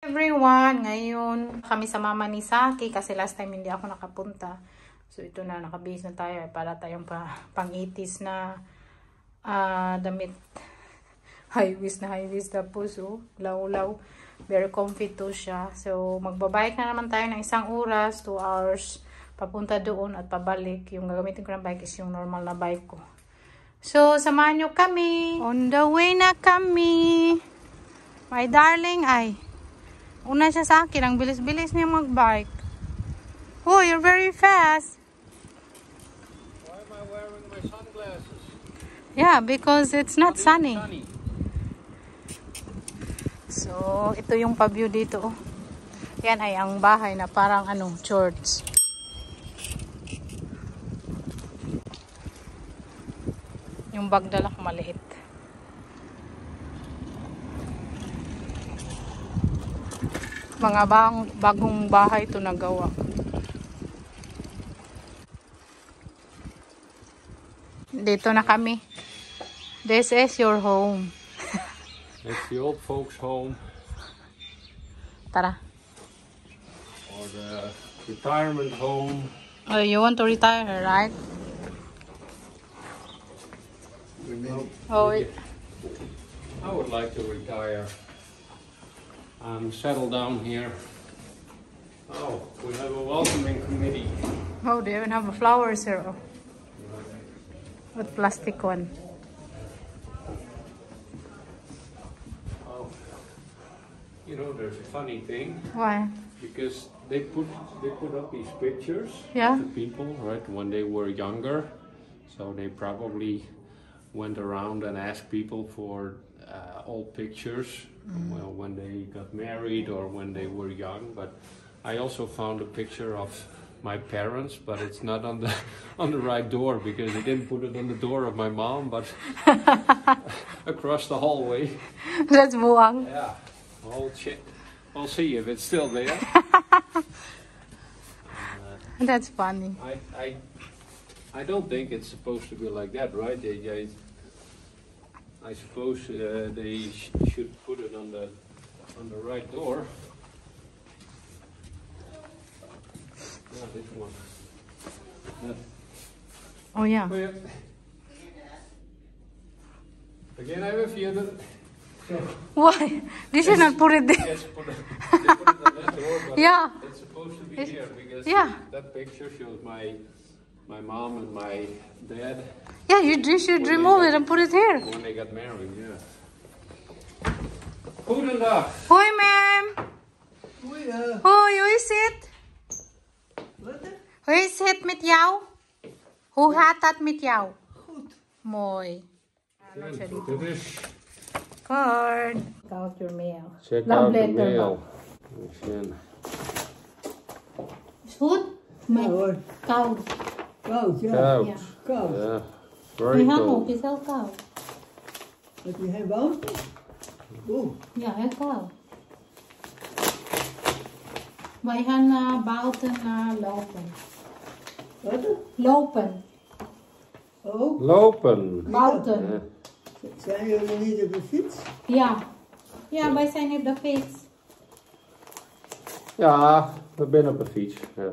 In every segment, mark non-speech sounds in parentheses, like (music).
everyone! Ngayon kami sa mama ni Saki kasi last time hindi ako nakapunta. So ito na, nakabase na tayo. Para tayong pa, pang-itis na ah, damit. (laughs) High-vis na high-vis na puso. Law-law. Very comfy to siya. So magbabike na naman tayo ng isang oras, 2 hours. Papunta doon at pabalik. Yung gagamitin ko ng bike is yung normal na bike ko. So samahan nyo kami. On the way na kami. My darling ay. Una siya sa akin. Ang bilis-bilis niya mag-bike. Oh, you're very fast. Why am I wearing my sunglasses? Yeah, because it's not sunny. Sunny. So, ito yung pa-view dito. oh. Yan ay ang bahay na parang ano, church. Yung bag dala ko maliit. Mga bang, bagong bahay to nagawa. Dito na kami. This is your home. (laughs) It's the old folks' home Tara. or the retirement home. Oh, you want to retire, right? Oh, it- I would like to retire. I'm settled down here. Oh, we have a welcoming committee. oh, they even have a flowers here. Oh. With plastic one. Oh, you know, there's a funny thing Why? because they put they put up these pictures Yeah. of the people right when they were younger, so they probably went around and asked people for uh, old pictures well, when they got married or when they were young. But I also found a picture of my parents, but it's not on the (laughs) on the right door because they didn't put it on the door of my mom, but (laughs) across the hallway. That's buang. Yeah, I'll check. I'll see if it's still there. (laughs) That's funny. I, I, I don't think it's supposed to be like that, right? They, they, I suppose uh, they sh- should put it on the on the right door. Yeah, this one. That- Oh, yeah. oh, yeah. Again, I have a few that. So, Why? They should not put it there. yes, put it, put it door, (laughs) Yeah. it's supposed to be It's- here because yeah. that picture shows my my mom and my dad Yeah, you, you should remove it and put it here. when they got married. Yeah. Goedendag. Hoi, ma'am. Goeie. Hoi, hoe uh. is het? Wat? hè? Hoe is het met jou? Hoe gaat dat met jou? Goed. Mooi. Dit is. Card. Check out your mail. Check Love out the letter mail. Zien. Is goed? Ja hoor. Koud. Koud, ja. Koud. Ja. Koud. Ja. Very cold. is heel koud. Heb je geen warmte? Oeh. Ja, heel koud. Wij gaan naar buiten uh, lopen. Wat? Lopen. Oh, Lopen. Buiten. Ja. zijn jullie niet op de fiets? Ja. Ja, wij zijn op de fiets. Ja, we zijn op een fiets. Ja.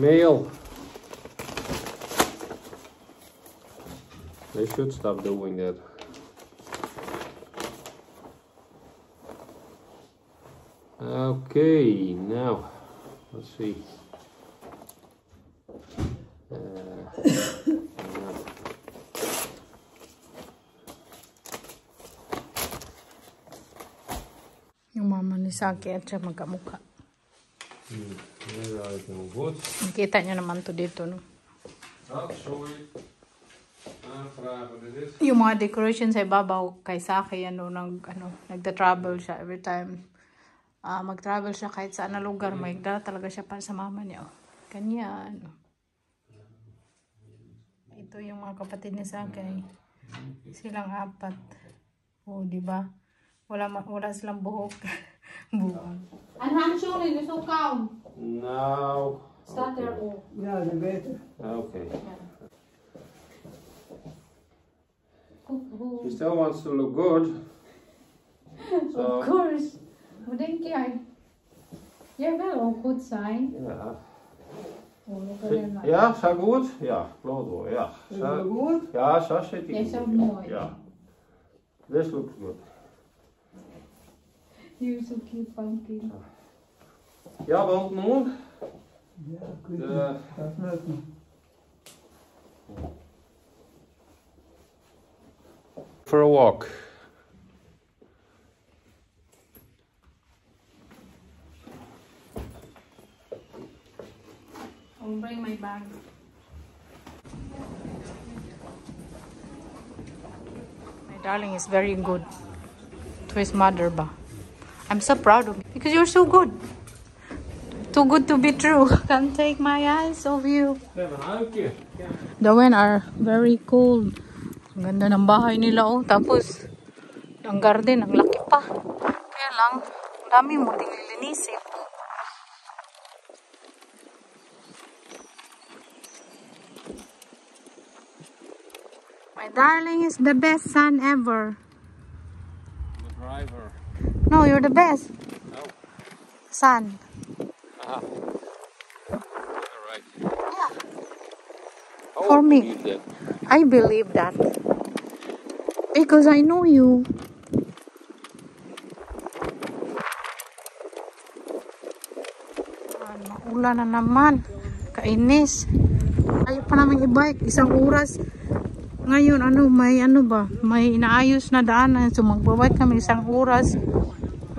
mail. They should stop doing that. Okay, now let's see. Uh. Yung mama ni Saki at siya magkamukha. Hmm, Is no wood. Nakita niyo naman to dito, no? Uh, wat het is. yung mga decoration sa ibabaw kay Saki ano nag ano nagda-travel siya every time ah mag-travel siya kahit saan na lugar may dala talaga siya para sa mama niya oh. kanya ano ito yung mga kapatid ni Saki silang apat oh di ba wala wala silang buhok (laughs) and Hanshuri is so calm Nou, start there oh Ja, dan beter. oké. She still wants to look good. (laughs) Of So, course. Hoe denk jij? Jij wel een goed zijn. ja. Look at him. Ja, zo goed? Ja, klopt hoor, ja. Is dat Zo, goed? ja, zo zit hij. Jij is ook mooi. Ja. This looks good. You're so cute, pumpkin. Ja, wel nog? Ja, ik weet eh, De- niet. Dat lukt niet. For a walk. I'll bring my bag. My darling is very good to his mother ba. I'm so proud of you because you're so good. Too good to be true. (laughs) Can't take my eyes off you. The wind are very cold. Ang ganda ng bahay nila oh. Tapos, ang garden, ang laki pa. Kaya lang, ang dami mo ding lilinisin. My darling is the best son ever. No, you're the best Oh, son. aha. Alright. Yeah. Oh, For me. believe. I believe that. Because I know you. Ah, Maulan na naman. Kainis. Ayaw pa namin i-bike. Isang oras. Ngayon, ano, may ano ba? May inaayos na daanan. So, magbabike kami isang oras.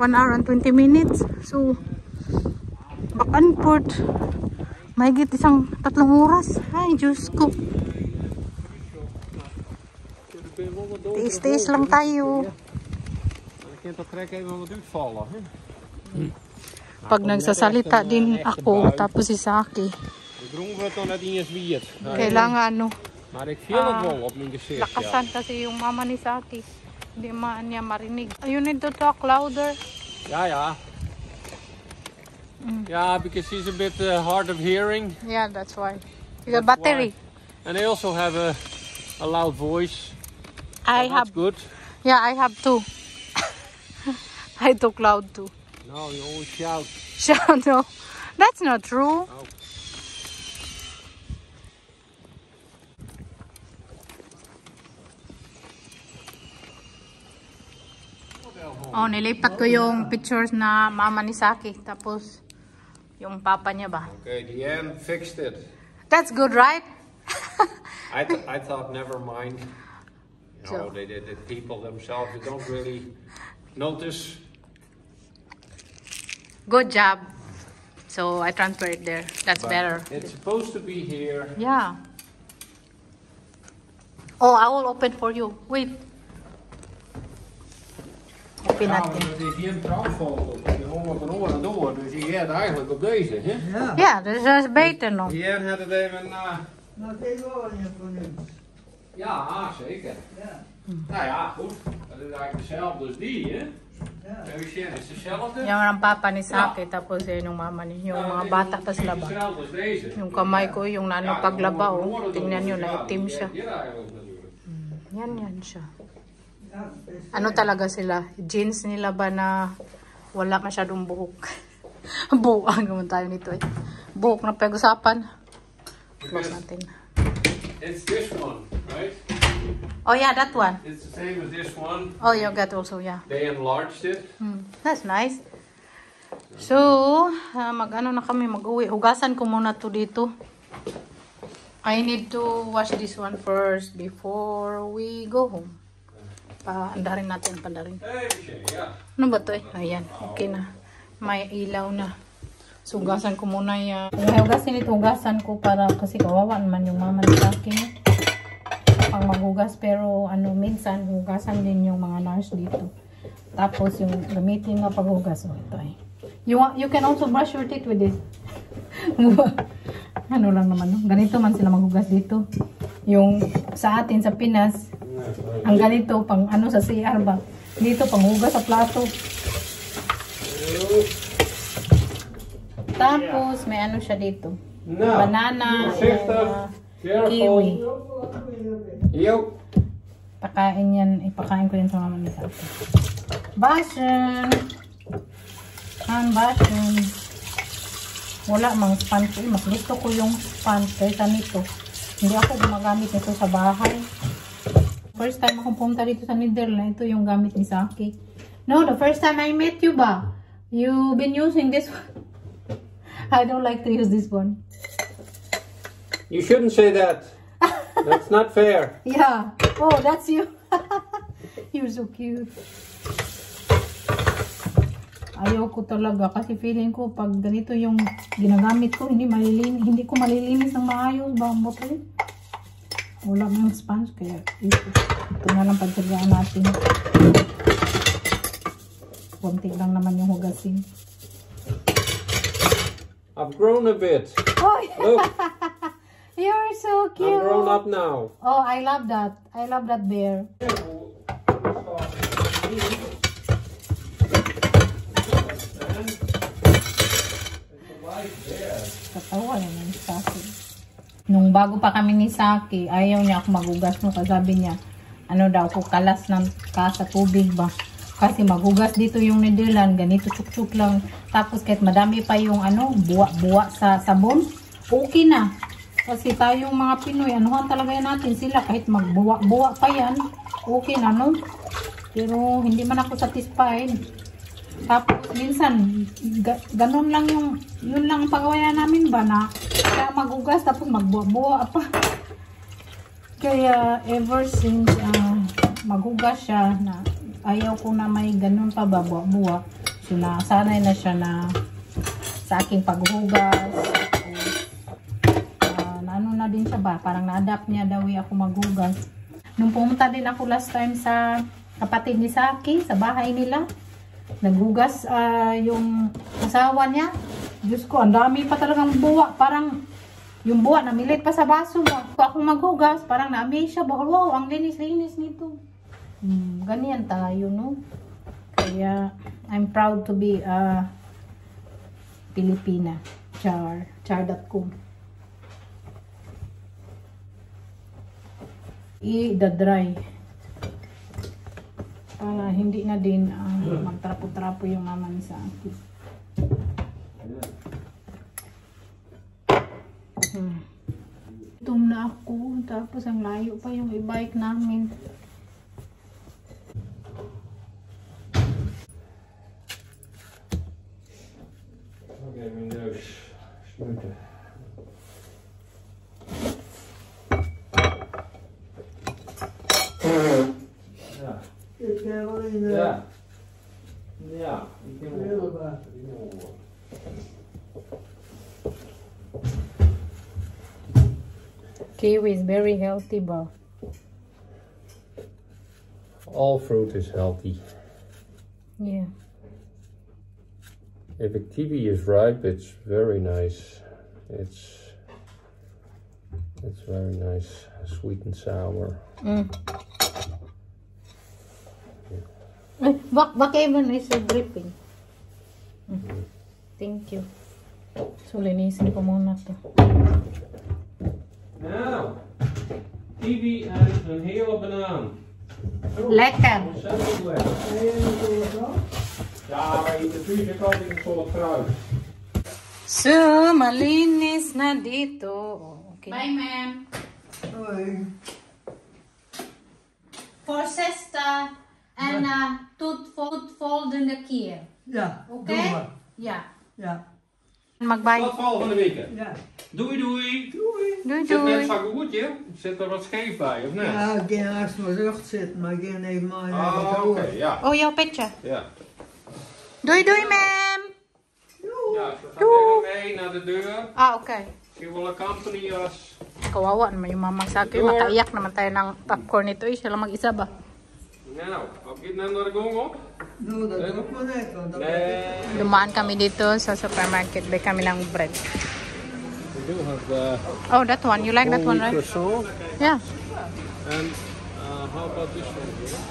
1 hour and 20 minutes. So, back and forth. Mahigit isang tatlong oras. Ay, Diyos ko. Tiis-tiis lang tayo. Kan toch trek even wat uitvallen. Hè? Pag nagsasalita din ako, tapos si Saki, kailangan ano. Ja. lakasan kasi yung mama ni Saki. Hindi man niya marinig. You need to talk louder. Yeah, yeah. Mm. Yeah, because he's a bit uh, hard of hearing. Yeah, that's why. The battery. And they also have a, a loud voice. I So have, That's good. yeah, I have too. (laughs) I talk loud too. No, you always shout. (laughs) Shout, no, that's not true. Oh, nilipat ko yung pictures na mama ni Saki. Tapos, yung papa niya ba? Okay, Deanne fixed it. That's good, right? (laughs) I, th- I thought, never mind. You know, So- they did it. People themselves, they don't really notice. Good job. So, I transfer it there. That's but better. It's supposed to be here. Yeah. Oh, I will open for you. Wait. Heb je ja, dat is geen een trapvogel. Die hollen van en door. Dus je gaat eigenlijk op deze, hè? Ja, ja dus dat is beter nog. Hier had het even... Uh... Nou, tegenwoordig voor nu. Ja, zeker. Ja. Nou ja, goed. Dat is eigenlijk dezelfde als die, hè? Ja, Yang ang papa niet Sakit tapos eh, nung mama niet. yung mga bata tas laba. Yung kamay ko yung nanong paglaba oh. Tingnan nyo na itim siya. Yan yan siya. Ano talaga sila? Jeans nila ba na wala masyadong buhok? (laughs) Buang naman tayo nito eh. Buhok na pag-usapan. Close natin. it's this one, right? Oh yeah, that one. It's the same as this one. Oh, you got also, yeah. They enlarged it. Hmm, that's nice. So, ah, mag-ano na kami, mag-uwi. Hugasan ko muna to dito. I need to wash this one first before we go home. Paandarin natin, pandarin. Ano ba to eh? Ayan, okay na. May ilaw na. So, hugasan ko muna yan. May hugasin ito, hugasan ko para kasi kawawa naman yung mama ni akin. pang maghugas pero ano minsan hugasan din yung mga nurse dito. Tapos yung gamitin nga paghugas oh, ito ay. You you can also brush your teeth with this. (laughs) ano lang naman no? Ganito man sila maghugas dito. Yung sa atin sa Pinas, ang ganito pang ano sa CR ba? Dito pang hugas sa plato. Tapos may ano siya dito. Banana and uh, careful. kiwi. Yo. Pakain yan, ipakain ko din sa mama ni Tati. Bastion! Hand bastion. Wala mang mas gusto ko yung sponge kaysa nito. Hindi ako gumagamit nito sa bahay. First time akong pumunta dito sa Netherlands, ito yung gamit ni Saki. No, the first time I met you ba? You've been using this one. (laughs) I don't like to use this one. You shouldn't say that. (laughs) That's not fair. Yeah. Oh, that's you. (laughs) You're so cute. Ayaw ko talaga kasi feeling ko pag ganito yung ginagamit ko, hindi malilinis, hindi ko malilinis ng maayos ba ang botle. Wala ng sponge kaya ito, ito na lang pagsagaan natin. Konti lang naman yung hugasin. I've grown a bit. Oh, Look, (laughs) you're so I'm cute. grown up now. Oh, I love that. I love that bear. Katawa naman sa akin. Nung bago pa kami ni Saki, ayaw niya ako magugas. Kasi sabi niya, ano daw, kukalas ng ka sa tubig ba. Kasi magugas dito yung Netherlands, ganito tsuk-tsuk lang. Tapos kahit madami pa yung ano, buwa-buwa sa sabon, okay na. Kasi tayong mga Pinoy, anuhan talaga yan natin sila. Kahit magbuwa-buwa pa yan, okay na no. Pero hindi man ako satisfied. Tapos minsan, ga, ganun lang yung, yun lang ang pagawayan namin ba na siya magugas tapos magbuwa-buwa pa. Kaya ever since ah, maghugas siya na ayaw ko na may ganun pa ba buwa-buwa. So nasanay na siya na sa aking paghugas. Ah, na ano na din siya ba? Parang na-adapt niya daw yung ako maghugas. Nung pumunta din ako last time sa kapatid ni Saki, sa bahay nila, naghugas ah, yung asawa niya. Diyos ko, ang dami pa talagang buwa. Parang yung buwa, namilit pa sa baso ba? Kung ako maghugas, parang na-amaze siya. Ba, wow, ang linis-linis nito. Hmm, ganyan tayo, no? Kaya, I'm proud to be a Pilipina. Char. Char.com. I-dry. Para hindi na din ang magtrapo-trapo yung mama sa akin. Hmm. Gutom na ako. Tapos ang layo pa yung e-bike namin. Kiwi is very healthy ba? All fruit is healthy. Yeah. If a kiwi is ripe, it's very nice. It's it's very nice, sweet and sour. Mm. Bak bak even is a dripping. Mm. Thank you. So, linisin ko muna to. Nou, kiwi en een hele banaan. Lekker. Ja, maar in de vierde kant is het volle fruit. Zo, Malin is naar dit. Okay. Bye, ma'am. Hoi. Voor zesde en eh, tot, volgende keer. Ja, oké? Ja. ja. Mag bij. Tot volgende week. Ja. Doei doei. Doei. Doei, Zit net doei. zo goed, je? Zit er wat scheef bij, of niet? Ja, ik ga naast mijn rug zitten, maar ik ga even maar naar Ah, oké, oor. ja. Oh, jouw petje. Ja. Doei, doei, ma'am. Ja, ze gaan even mee naar de deur. Ah, oké. She will accompany us kawawa naman yung mamang sa akin. Makaiyak naman tayo ng popcorn nito. Eh, siya lang mag-isa ba? Nou, wat gaat nou naar de gong op? Doe dat ook maar net. Want dat Nee. Dumaan kami dito sa supermarket. Bay kami ng bread. We do have the Oh, that one. You like that one, right? croissant. Yeah. And uh, how about this one here?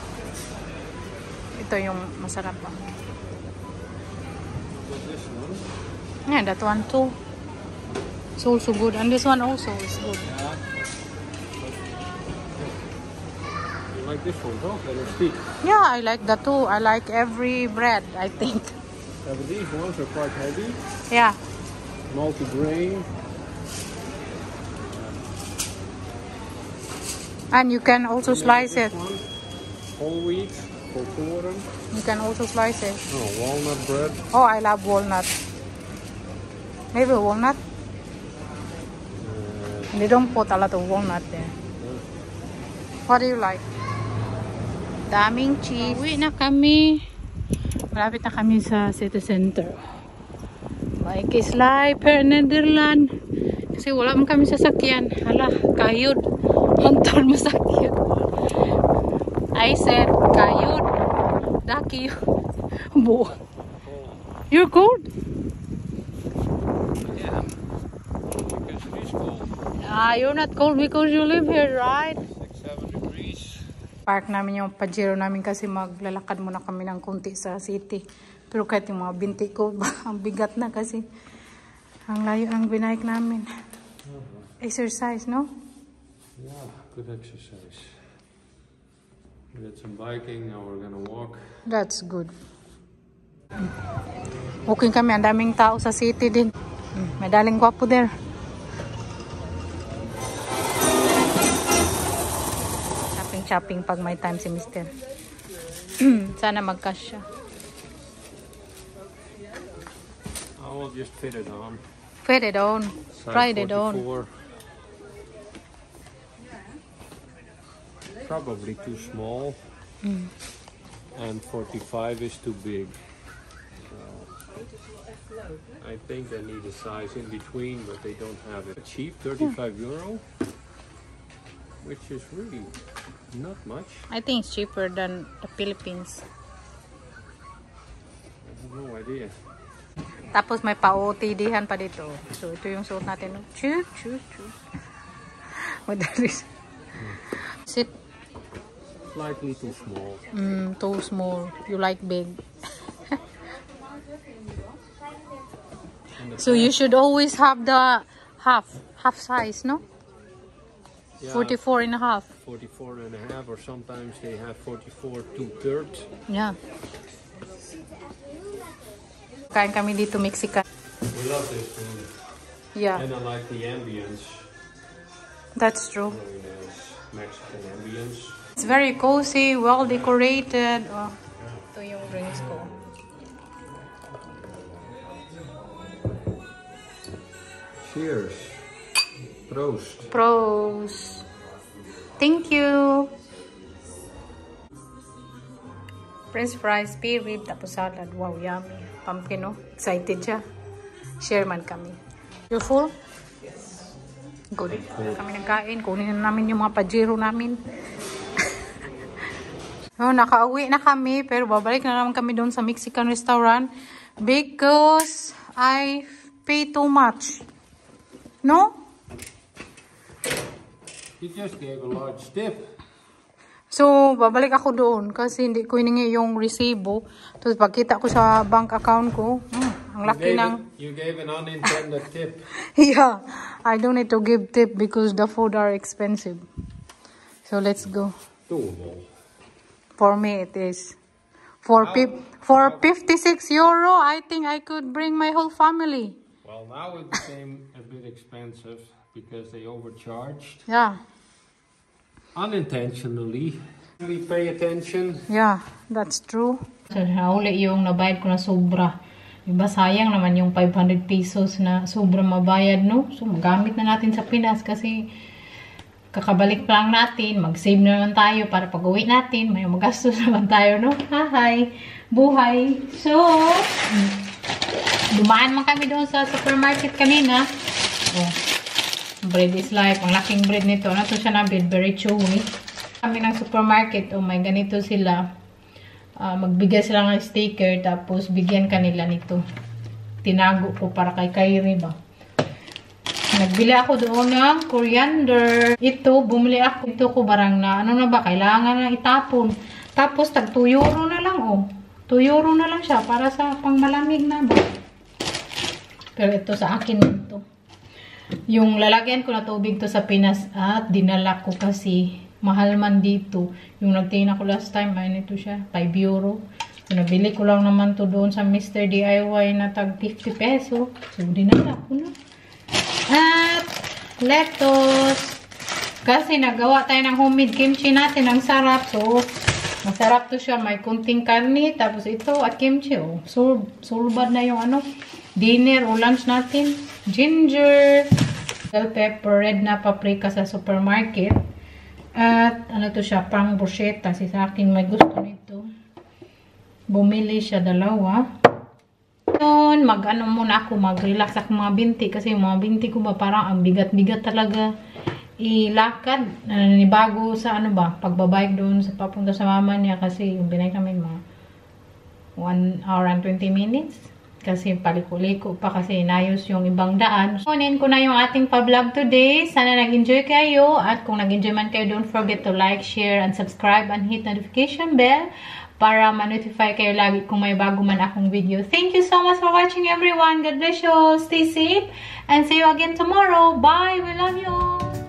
Ito yung masarap pa. This one? Yeah, that one too. It's also good. And this one also is good. Yeah. You like this one, huh? Thick. Yeah, I like that too. I like every bread, I think. Yeah, these ones are quite heavy. Yeah. Multi-grain. And you can also slice it. One, whole wheat, volkoren. You can also slice it. Oh, walnut bread. Oh, I love walnut. Maybe walnut. Uh, They don't put a lot of walnut there. What do you like? Daming cheese. Uwi na kami. Malapit na kami sa city center. May kislay per Netherland. Kasi wala man kami sasakyan. Hala, kayod. Hantol masakyan. I said, kayod. Daki Bu. You're cold? yeah. Because it is cold. Ah, you're not cold because you live here, right? Park namin yung Pajero namin kasi maglalakad muna kami ng konti sa city. Pero kahit yung mga binti ko, (laughs) ang bigat na kasi ang layo ng binayik namin. Exercise, no? Yeah, good exercise. We did some biking, now we're gonna walk. That's good. Okay kami, ang daming tao sa city din. May daling gwapo there. Shopping, shopping pag may time si mister. (clears throat) Sana mag-cash siya. I will just fit it on. Put it on. Try it on. Probably too small. Hmm. And 45 is too big. So, I think they need a size in between, but they don't have it. Cheap, hmm. 35 euro, which is really not much. I think it's cheaper than the Philippines. I have no idea. Tapos may pa-OTD-han pa dito. So, ito yung suot natin. Choo, choo, choo. Madali. Hmm. Sit. Slightly too small. Mm, too small. You like big. So, you should always have the half. Half size, no? yeah, 44 and a half. 44 and a half, or sometimes they have 44 two thirds. Yeah. Kain kami dito, Mexican. We love this food. Yeah, And I like the ambience. that's true. Very nice Mexican ambience. It's very cozy, well decorated. Oh, ito yung drinks ko. Cheers. Proost. Pros. Thank you. French fries, pea rib, tapos salad. Wow, yummy. Pumpkin, no? Excited siya. Share man kami. You full? Yes. Good. Kami nagkain. Kunin na namin yung mga pajero namin. Oh, nakauwi na kami. Pero babalik na naman kami doon sa Mexican restaurant. Because I pay too much. No? You just gave a large tip. So, babalik ako doon kasi hindi ko hiningi yung resibo. Tapos pagkita ko sa bank account ko, hmm, ang You laki gave, ng... it- you gave an unintended tip. (laughs) yeah, I don't need to give tip because the food are expensive. So, let's go. Doable. For me, it is. For, pip, for 56 euro, I think I could bring my whole family. Well, now it became a bit expensive because they overcharged. Yeah, Unintentionally. We pay attention. yeah, that's true. So, nauli yung nabayad ko na sobra. Diba, sayang naman yung 500 pesos na sobra mabayad, no? So, magamit na natin sa Pinas kasi kakabalik lang natin, mag-save na naman tayo para pag uwi natin, may magastos (laughs) naman tayo, no? Hahay! Buhay! So, dumaan man kami doon sa supermarket kanina. Oh, bread is life. Ang laking bread nito. Ano to siya na bread? Very chewy. Kami ng supermarket. Oh my, ganito sila. Ah, magbigay sila ng sticker. Tapos, bigyan kanila nito. Tinago ko para kay Kyrie ba. Nagbili ako doon ng coriander. Ito, bumili ako. Ito ko barang na, ano na ba, kailangan na itapon. Tapos, tag 2 euro na lang, oh. 2 euro na lang siya para sa pangmalamig na ba. Pero ito sa akin ito. Yung lalagyan ko na tubig to sa Pinas at dinala ko kasi mahal man dito. Yung nagtingin ako last time, ay nito siya, 5 euro. So, nabili ko lang naman to doon sa Mr. DIY na tag 50 peso. So, dinala ko na. At lettuce. Kasi nagawa tayo ng homemade kimchi natin. Ang sarap. So, masarap to siya. May kunting karni. Tapos ito at kimchi. Oh. So, sulbad na yung ano, dinner o lunch natin. Ginger. Bell pepper. Red na paprika sa supermarket. At ano to siya, pang bruschetta. Si sa akin may gusto nito. Bumili siya dalawa yun, mag ano muna ako, mag-relax ako mga binti kasi yung mga binti ko ba parang ang bigat-bigat talaga ilakad. Nanibago sa ano ba, pagbabike doon sa papunta sa mama niya kasi yung binay namin mga 1 hour and 20 minutes. Kasi paliko-liko pa kasi inayos yung ibang daan. Kunin ko na yung ating pa-vlog today. Sana nag-enjoy kayo. At kung nag-enjoy man kayo, don't forget to like, share, and subscribe and hit notification bell para ma-notify kayo lagi kung may bago man akong video. Thank you so much for watching everyone. God bless you. Stay safe and see you again tomorrow. Bye. We love you.